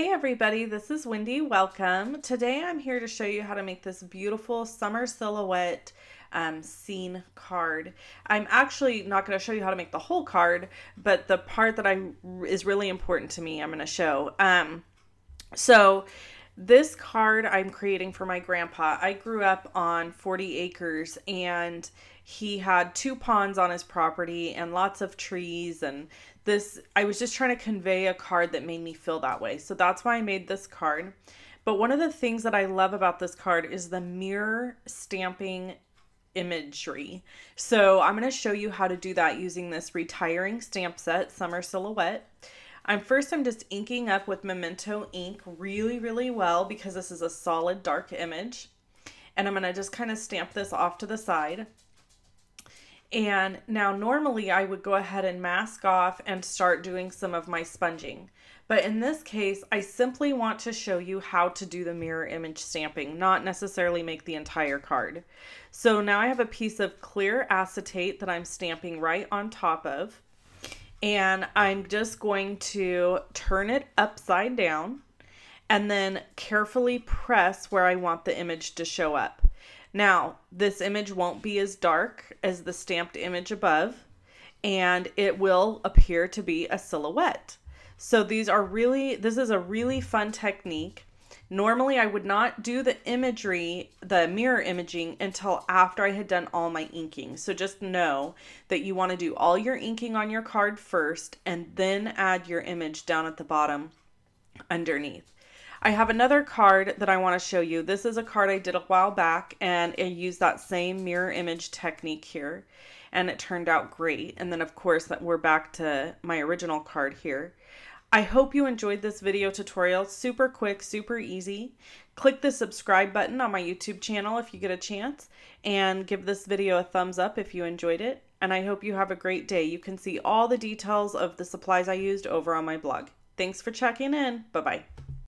Hey everybody, this is Wendy. Welcome. Today I'm here to show you how to make this beautiful summer silhouette um, scene card. I'm actually not going to show you how to make the whole card, but the part that I is really important to me, I'm going to show. Um, so this card I'm creating for my grandpa. I grew up on 40 acres and he had two ponds on his property and lots of trees and this I was just trying to convey a card that made me feel that way. So that's why I made this card. But one of the things that I love about this card is the mirror stamping imagery. So I'm going to show you how to do that using this retiring stamp set, Summer Silhouette. I'm first I'm just inking up with Memento ink really, really well because this is a solid dark image. And I'm going to just kind of stamp this off to the side. And now normally I would go ahead and mask off and start doing some of my sponging. But in this case, I simply want to show you how to do the mirror image stamping, not necessarily make the entire card. So now I have a piece of clear acetate that I'm stamping right on top of. And I'm just going to turn it upside down and then carefully press where I want the image to show up. Now, this image won't be as dark as the stamped image above, and it will appear to be a silhouette. So these are really, this is a really fun technique. Normally I would not do the imagery, the mirror imaging until after I had done all my inking. So just know that you want to do all your inking on your card first and then add your image down at the bottom underneath. I have another card that I want to show you. This is a card I did a while back and I used that same mirror image technique here and it turned out great. And then of course that we're back to my original card here. I hope you enjoyed this video tutorial. Super quick, super easy. Click the subscribe button on my YouTube channel if you get a chance and give this video a thumbs up if you enjoyed it. And I hope you have a great day. You can see all the details of the supplies I used over on my blog. Thanks for checking in. Bye-bye.